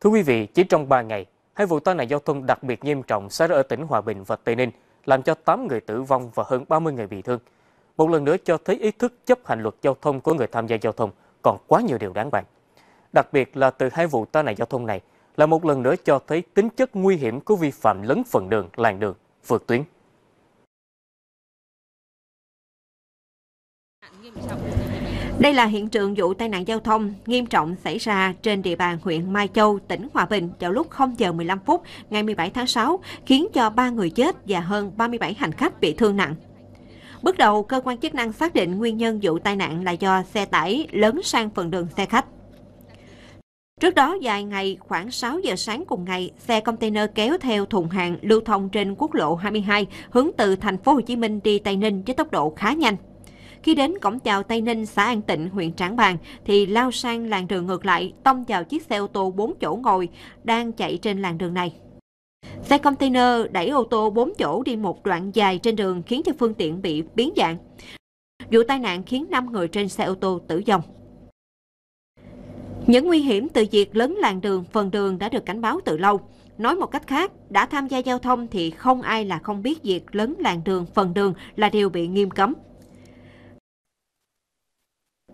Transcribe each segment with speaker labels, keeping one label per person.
Speaker 1: Thưa quý vị, chỉ trong 3 ngày, hai vụ tai nạn giao thông đặc biệt nghiêm trọng xảy ra ở tỉnh Hòa Bình và Tây Ninh, làm cho 8 người tử vong và hơn 30 người bị thương. Một lần nữa cho thấy ý thức chấp hành luật giao thông của người tham gia giao thông còn quá nhiều điều đáng bàn. Đặc biệt là từ hai vụ tai nạn giao thông này là một lần nữa cho thấy tính chất nguy hiểm của vi phạm lấn phần đường, làn đường, vượt tuyến.
Speaker 2: Đây là hiện trường vụ tai nạn giao thông nghiêm trọng xảy ra trên địa bàn huyện Mai Châu, tỉnh Hòa Bình vào lúc 0 giờ 15 phút ngày 17 tháng 6, khiến cho 3 người chết và hơn 37 hành khách bị thương nặng. Bước đầu, cơ quan chức năng xác định nguyên nhân vụ tai nạn là do xe tải lớn sang phần đường xe khách. Trước đó, vài ngày, khoảng 6 giờ sáng cùng ngày, xe container kéo theo thùng hàng lưu thông trên quốc lộ 22 hướng từ thành phố Hồ Chí Minh đi Tây Ninh với tốc độ khá nhanh. Khi đến cổng chào Tây Ninh, xã An Tịnh, huyện Trảng Bàng, thì lao sang làn đường ngược lại, tông vào chiếc xe ô tô 4 chỗ ngồi đang chạy trên làn đường này. Xe container đẩy ô tô 4 chỗ đi một đoạn dài trên đường khiến cho phương tiện bị biến dạng. Vụ tai nạn khiến 5 người trên xe ô tô tử vong. Những nguy hiểm từ việc lấn làn đường, phần đường đã được cảnh báo từ lâu. Nói một cách khác, đã tham gia giao thông thì không ai là không biết việc lấn làn đường, phần đường là điều bị nghiêm cấm.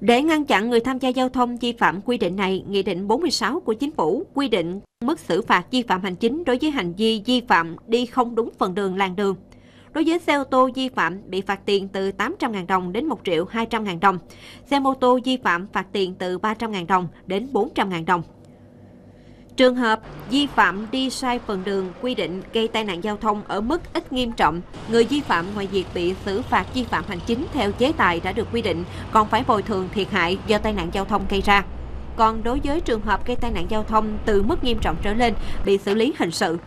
Speaker 2: Để ngăn chặn người tham gia giao thông vi phạm quy định này, Nghị định 46 của Chính phủ quy định mức xử phạt vi phạm hành chính đối với hành vi vi phạm đi không đúng phần đường làng đường. Đối với xe ô tô vi phạm bị phạt tiền từ 800.000 đồng đến 1 triệu 200.000 đồng. Xe mô tô vi phạm phạt tiền từ 300.000 đồng đến 400.000 đồng. Trường hợp vi phạm đi sai phần đường quy định gây tai nạn giao thông ở mức ít nghiêm trọng, người vi phạm ngoài việc bị xử phạt vi phạm hành chính theo chế tài đã được quy định, còn phải bồi thường thiệt hại do tai nạn giao thông gây ra. Còn đối với trường hợp gây tai nạn giao thông từ mức nghiêm trọng trở lên bị xử lý hình sự.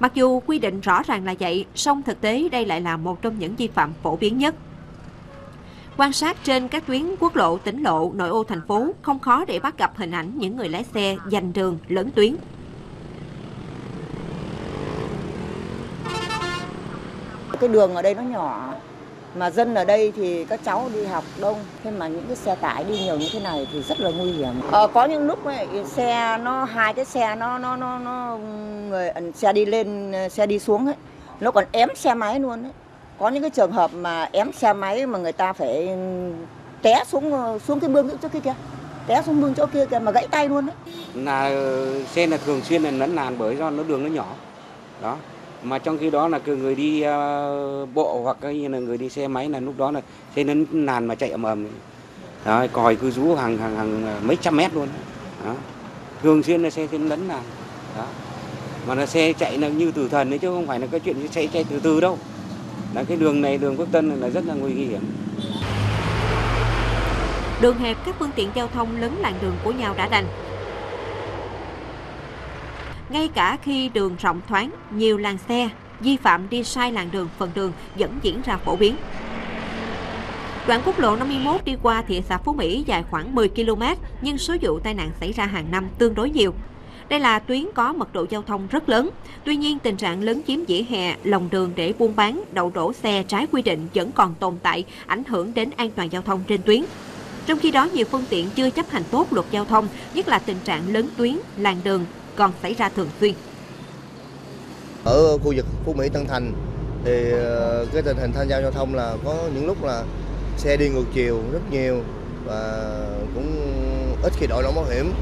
Speaker 2: Mặc dù quy định rõ ràng là vậy, song thực tế đây lại là một trong những vi phạm phổ biến nhất. Quan sát trên các tuyến quốc lộ, tỉnh lộ, nội ô thành phố, không khó để bắt gặp hình ảnh những người lái xe giành đường, lấn tuyến.
Speaker 3: Cái đường ở đây nó nhỏ, mà dân ở đây thì các cháu đi học đông, thế mà những cái xe tải đi nhiều như thế này thì rất là nguy hiểm. Ờ, có những lúc ấy, xe nó hai cái xe nó nó nó nó người xe đi lên xe đi xuống ấy, nó còn ém xe máy luôn ấy có những cái trường hợp mà ém xe máy mà người ta phải ừ, té xuống ờ, xuống cái mương chỗ kia kia té xuống mương chỗ kia kia mà gãy tay luôn đấy.
Speaker 4: Là ờ, xe là thường xuyên là lấn làn bởi do nó đường nó nhỏ. Đó. Mà trong khi đó là người đi uh, bộ hoặc như là người đi xe máy là lúc đó là xe lấn làn mà chạy ầm ầm. Đó, còi cứ rú hàng hàng hàng mấy trăm mét luôn. Đó. thường xuyên là xe lấn lấn làn. Đó. Mà là xe chạy là như tử thần đấy chứ không phải là cái chuyện xe chạy từ từ đâu là cái đường này đường Quốc Tân là rất là nguy hiểm.
Speaker 2: Đường hẹp các phương tiện giao thông lấn làn đường của nhau đã đành. Ngay cả khi đường rộng thoáng, nhiều làn xe vi phạm đi sai làn đường phần đường vẫn diễn ra phổ biến. Đoạn quốc lộ 51 đi qua thị xã Phú Mỹ dài khoảng 10 km, nhưng số vụ tai nạn xảy ra hàng năm tương đối nhiều. Đây là tuyến có mật độ giao thông rất lớn. Tuy nhiên, tình trạng lớn chiếm vỉa hè, lòng đường để buôn bán, đậu đổ xe trái quy định vẫn còn tồn tại, ảnh hưởng đến an toàn giao thông trên tuyến. Trong khi đó, nhiều phương tiện chưa chấp hành tốt luật giao thông, nhất là tình trạng lớn tuyến, làn đường còn xảy ra thường xuyên.
Speaker 5: Ở khu vực Phú Mỹ Tân Thành thì ờ, cái tình hình tham gia giao thông là có những lúc là xe đi ngược chiều rất nhiều và cũng ít khi đội nón bảo hiểm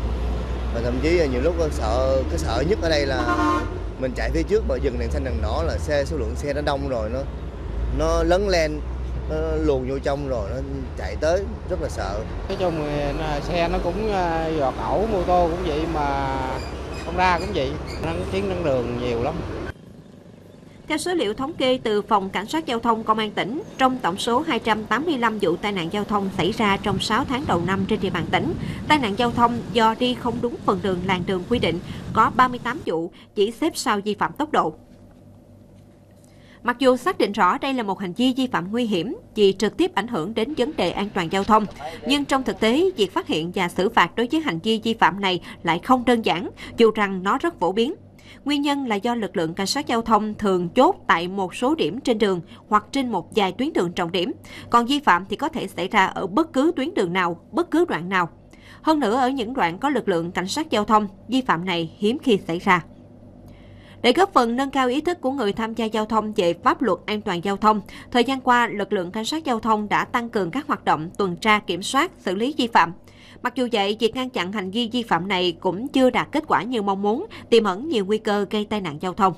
Speaker 5: và thậm chí là nhiều lúc sợ, cái sợ nhất ở đây là mình chạy phía trước mà dừng đèn xanh đèn đỏ là xe, số lượng xe nó đông rồi, nó nó lấn lên nó luồn vô trong rồi nó chạy tới, rất là sợ.
Speaker 6: Nói chung là xe nó cũng ờ, giọt ẩu, mô tô cũng vậy mà không ra cũng vậy, nó tiếng năng đường nhiều lắm
Speaker 2: theo số liệu thống kê từ Phòng Cảnh sát Giao thông Công an tỉnh, trong tổng số 285 vụ tai nạn giao thông xảy ra trong 6 tháng đầu năm trên địa bàn tỉnh, tai nạn giao thông do đi không đúng phần đường làn đường quy định có 38 vụ, chỉ xếp sau vi phạm tốc độ. Mặc dù xác định rõ đây là một hành vi vi phạm nguy hiểm vì trực tiếp ảnh hưởng đến vấn đề an toàn giao thông, nhưng trong thực tế, việc phát hiện và xử phạt đối với hành vi vi phạm này lại không đơn giản, dù rằng nó rất phổ biến. Nguyên nhân là do lực lượng cảnh sát giao thông thường chốt tại một số điểm trên đường hoặc trên một vài tuyến đường trọng điểm. Còn vi phạm thì có thể xảy ra ở bất cứ tuyến đường nào, bất cứ đoạn nào. Hơn nữa ở những đoạn có lực lượng cảnh sát giao thông, vi phạm này hiếm khi xảy ra. Để góp phần nâng cao ý thức của người tham gia giao thông về pháp luật an toàn giao thông, thời gian qua, lực lượng cảnh sát giao thông đã tăng cường các hoạt động tuần tra kiểm soát, xử lý vi phạm. Mặc dù vậy, việc ngăn chặn hành vi vi phạm này cũng chưa đạt kết quả như mong muốn, tiềm ẩn nhiều nguy cơ gây tai nạn giao thông.